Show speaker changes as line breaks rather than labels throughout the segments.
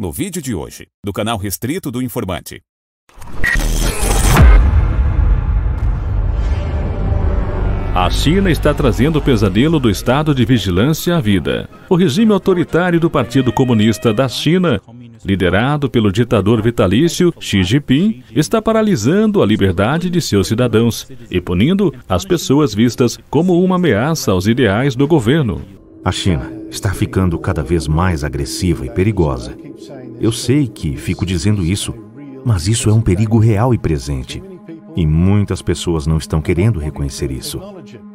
no vídeo de hoje, do canal restrito do Informante.
A China está trazendo o pesadelo do estado de vigilância à vida. O regime autoritário do Partido Comunista da China, liderado pelo ditador vitalício Xi Jinping, está paralisando a liberdade de seus cidadãos e punindo as pessoas vistas como uma ameaça aos ideais do governo.
A China está ficando cada vez mais agressiva e perigosa. Eu sei que fico dizendo isso, mas isso é um perigo real e presente. E muitas pessoas não estão querendo reconhecer isso.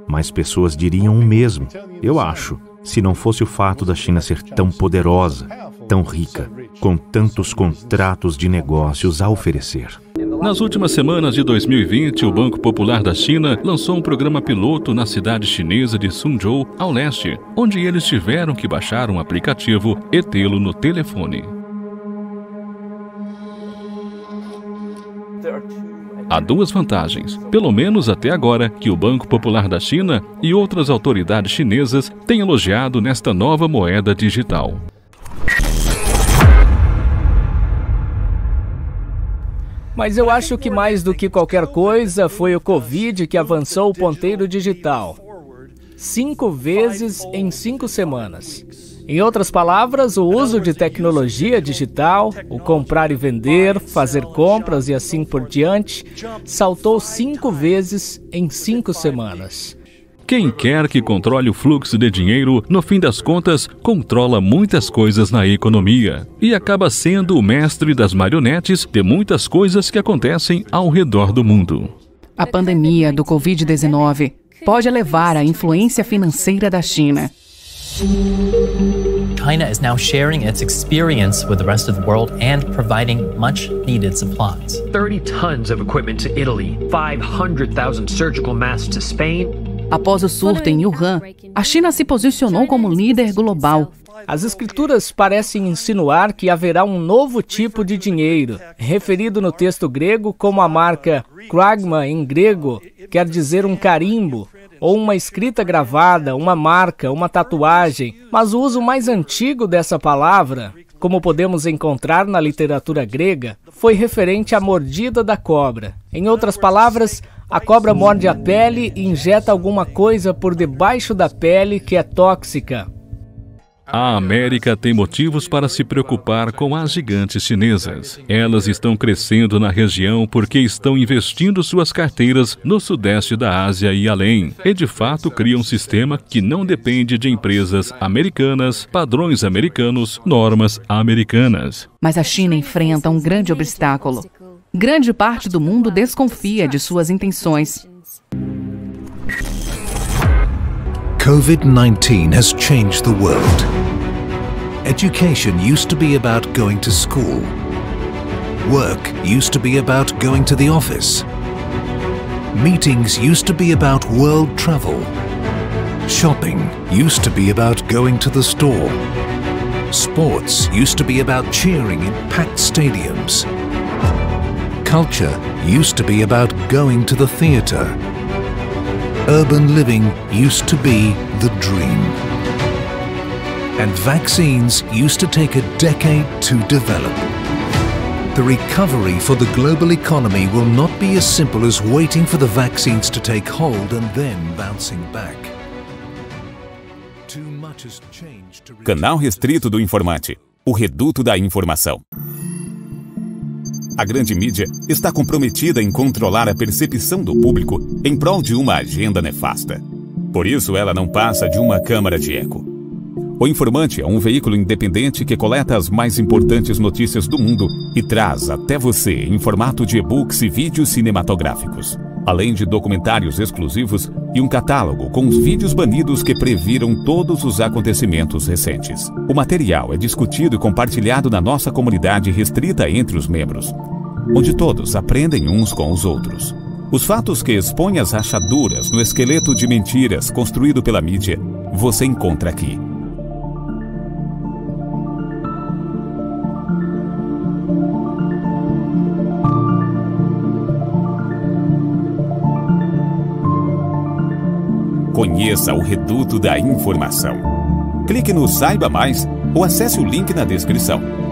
Mas pessoas diriam o mesmo, eu acho, se não fosse o fato da China ser tão poderosa, tão rica, com tantos contratos de negócios a oferecer.
Nas últimas semanas de 2020, o Banco Popular da China lançou um programa piloto na cidade chinesa de Suzhou, ao leste, onde eles tiveram que baixar um aplicativo e tê-lo no telefone. Há duas vantagens, pelo menos até agora, que o Banco Popular da China e outras autoridades chinesas têm elogiado nesta nova moeda digital.
Mas eu acho que mais do que qualquer coisa foi o Covid que avançou o ponteiro digital. Cinco vezes em cinco semanas. Em outras palavras, o uso de tecnologia digital, o comprar e vender, fazer compras e assim por diante, saltou cinco vezes em cinco semanas.
Quem quer que controle o fluxo de dinheiro, no fim das contas, controla muitas coisas na economia e acaba sendo o mestre das marionetes de muitas coisas que acontecem ao redor do mundo.
A pandemia do Covid-19 pode elevar a influência financeira da China.
China is now sharing its experience with the rest of the world and providing much needed supplies.
30 tons of equipment to Italy, 500,000 surgical masks to Spain.
Após o surto em Wuhan, a China se posicionou como líder global.
As escrituras parecem insinuar que haverá um novo tipo de dinheiro, referido no texto grego como a marca kragma em grego, quer dizer um carimbo, ou uma escrita gravada, uma marca, uma tatuagem, mas o uso mais antigo dessa palavra, como podemos encontrar na literatura grega, foi referente à mordida da cobra. Em outras palavras, a cobra morde a pele e injeta alguma coisa por debaixo da pele que é tóxica.
A América tem motivos para se preocupar com as gigantes chinesas. Elas estão crescendo na região porque estão investindo suas carteiras no sudeste da Ásia e além. E de fato cria um sistema que não depende de empresas americanas, padrões americanos, normas americanas.
Mas a China enfrenta um grande obstáculo. Grande parte do mundo desconfia de suas intenções.
COVID 19 has changed the world. Education used to be about going to school. Work used to be about going to the office. Meetings used to be about world travel. Shopping used to be about going to the store. Sports used to be about cheering in packed stadiums. Culture used to be about going to the theatre urban living used to be the dream. And vaccines used to take a decade to develop. The recovery for the global economy will not be as simple as waiting for the vaccines to take hold and then bouncing back.
Canal restrito do Informante. O reduto da informação. A grande mídia está comprometida em controlar a percepção do público em prol de uma agenda nefasta. Por isso, ela não passa de uma câmara de eco. O Informante é um veículo independente que coleta as mais importantes notícias do mundo e traz até você em formato de e-books e vídeos cinematográficos, além de documentários exclusivos e um catálogo com os vídeos banidos que previram todos os acontecimentos recentes. O material é discutido e compartilhado na nossa comunidade restrita entre os membros, onde todos aprendem uns com os outros. Os fatos que expõem as rachaduras no esqueleto de mentiras construído pela mídia, você encontra aqui. Conheça o Reduto da Informação. Clique no Saiba Mais ou acesse o link na descrição.